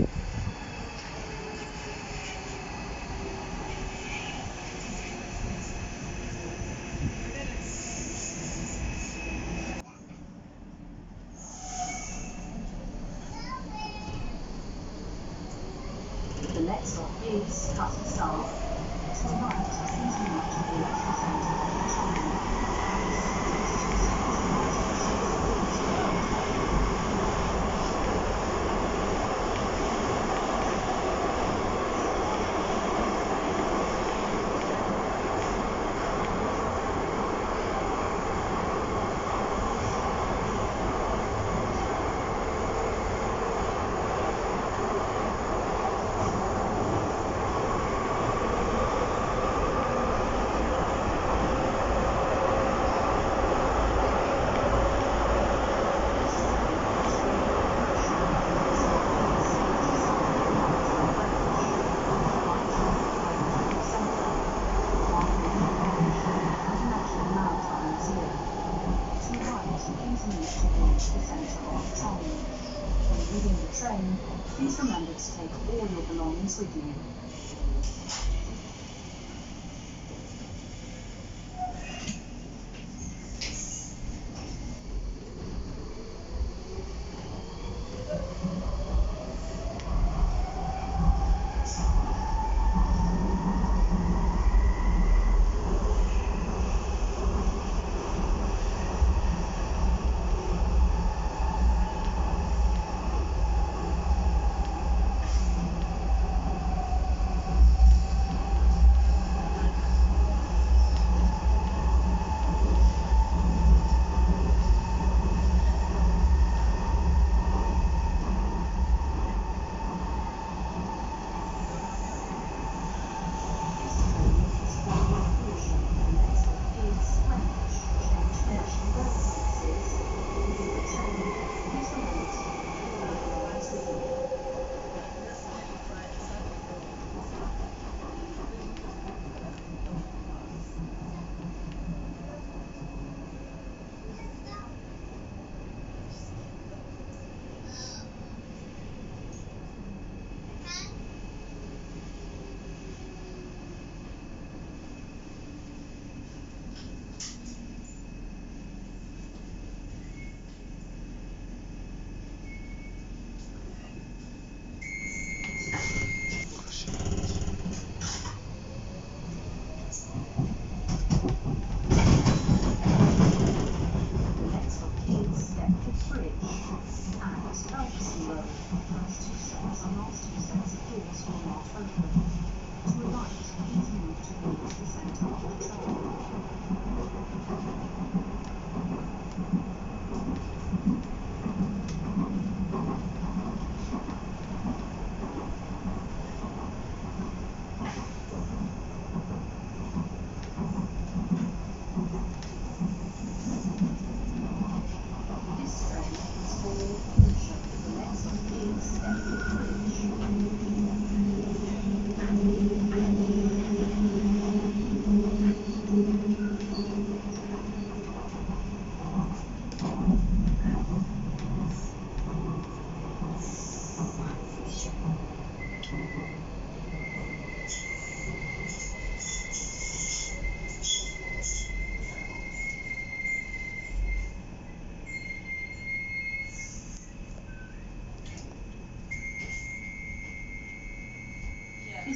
The next stop is Cutty Sark. To the right, continue towards the centre of the town. Leaving the train, please remember to take all your belongings with you.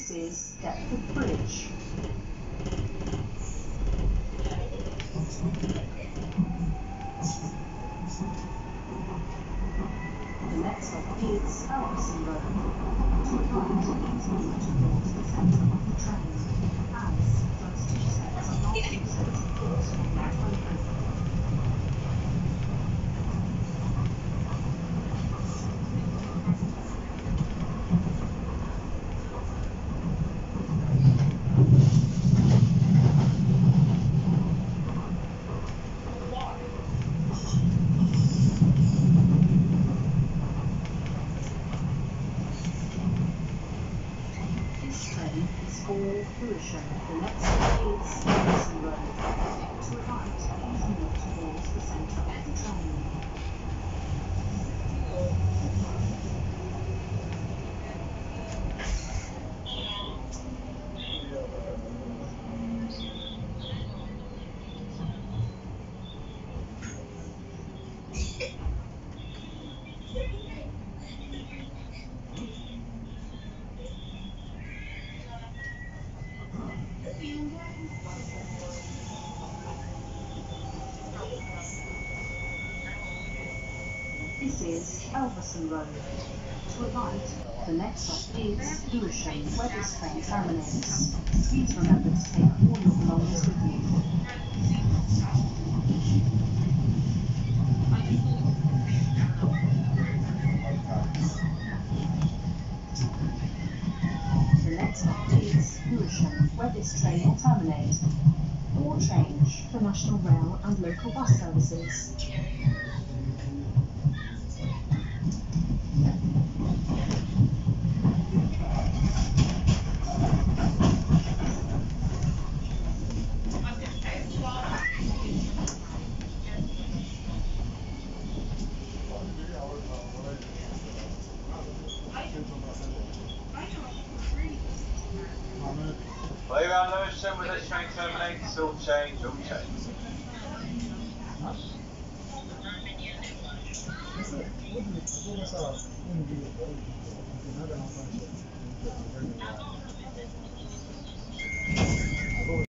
This is Deptford Bridge. The next stop is Elverson Road. Towards the centre of the train. As sets and last All Lewisham, the next is Elverson Road. To right, please move towards the centre of the train. This is Elverson Road. To the right, the next stop is Lewisham, where this train terminates. Please remember to take all your belongings with you. Where this train will terminate. Or change for National Rail and local bus services. Let's this train terminates, still change, all change.